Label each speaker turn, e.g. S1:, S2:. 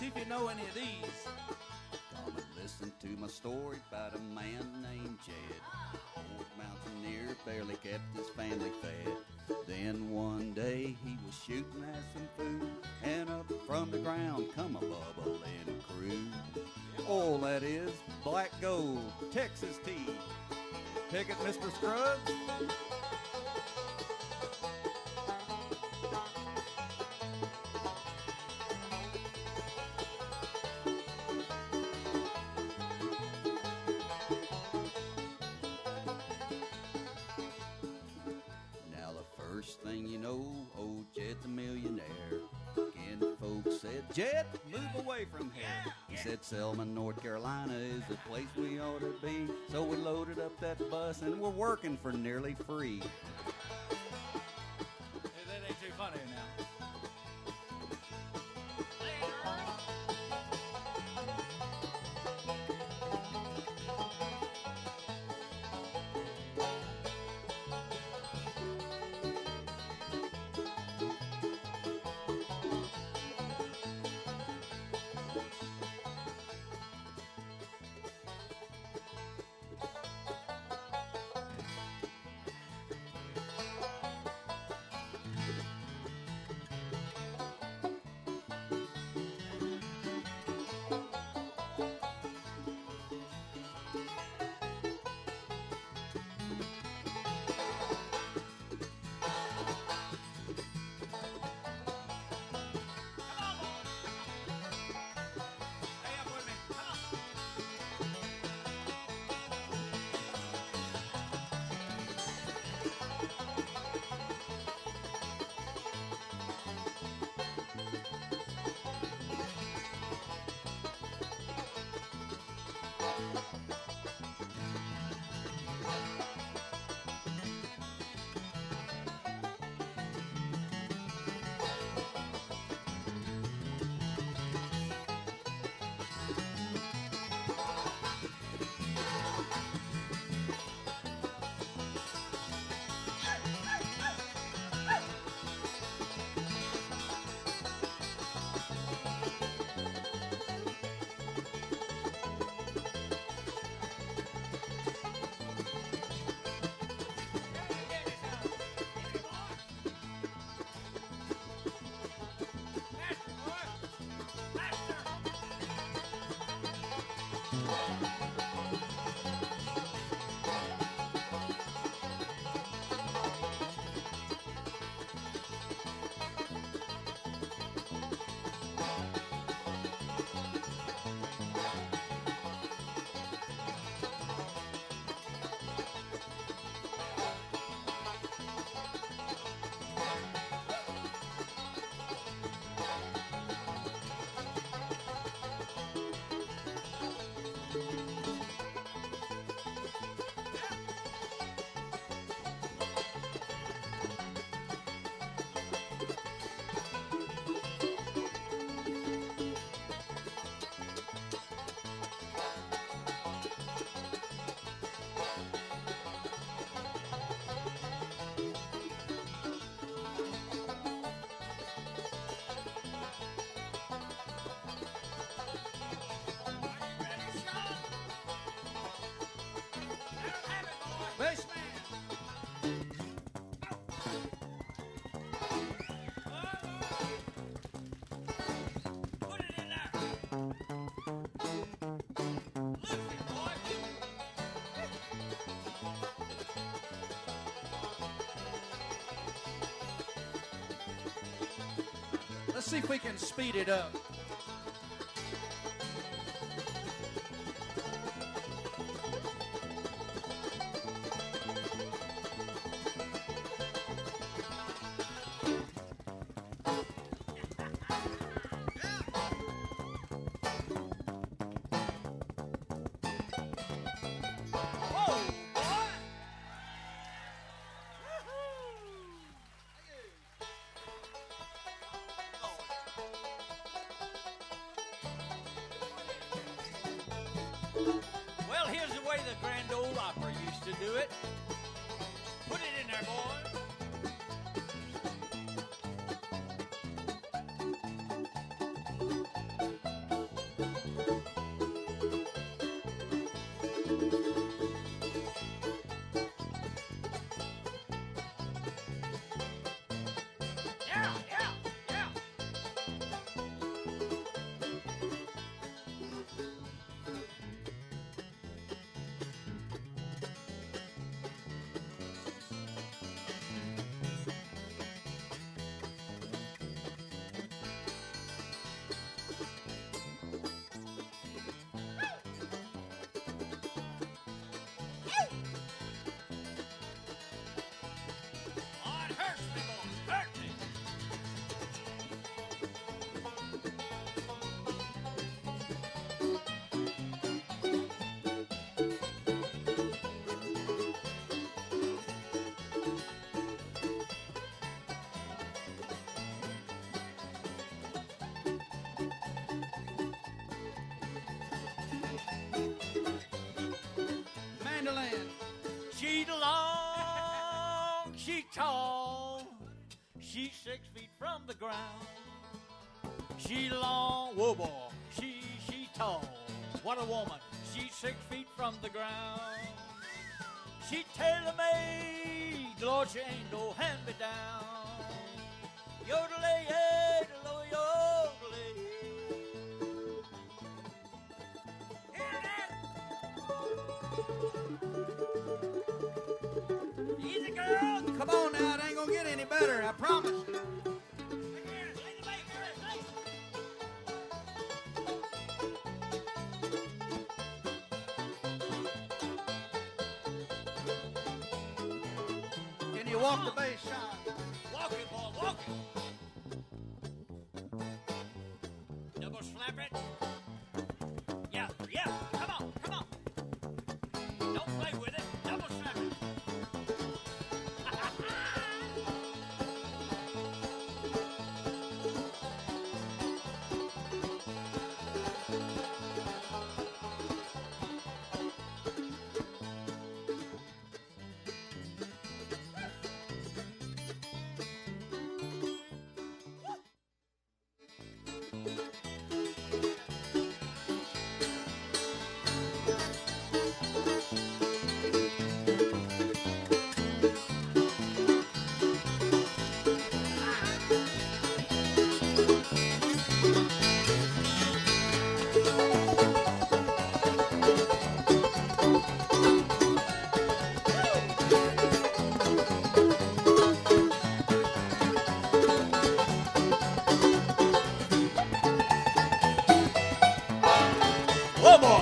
S1: See if you know any of these.
S2: Come and listen to my story about a man named Jed. Old mountaineer barely kept his family fed. Then one day he was shooting at some food, and up from the ground come a bubbling crude. Oh, that is black gold, Texas tea. Pick it, Mr. Scruggs. Jed, move away from here. He said, Selma, North Carolina is the place we ought to be. So we loaded up that bus and we're working for nearly free.
S1: Let's see if we can speed it up. Well, here's the way the Grand Ole Opry used to do it. Put it in there, boy. She's six feet from the ground. She long, whoa boy, she, she tall. What a woman, she's six feet from the ground. She tailor-made, Lord, she ain't no hand-me-down. Yodelay, yodelay, yodelay. Hear that?
S2: Better, I promise. Can you walk the bass?
S1: Walk it, boy, walk it. Boy.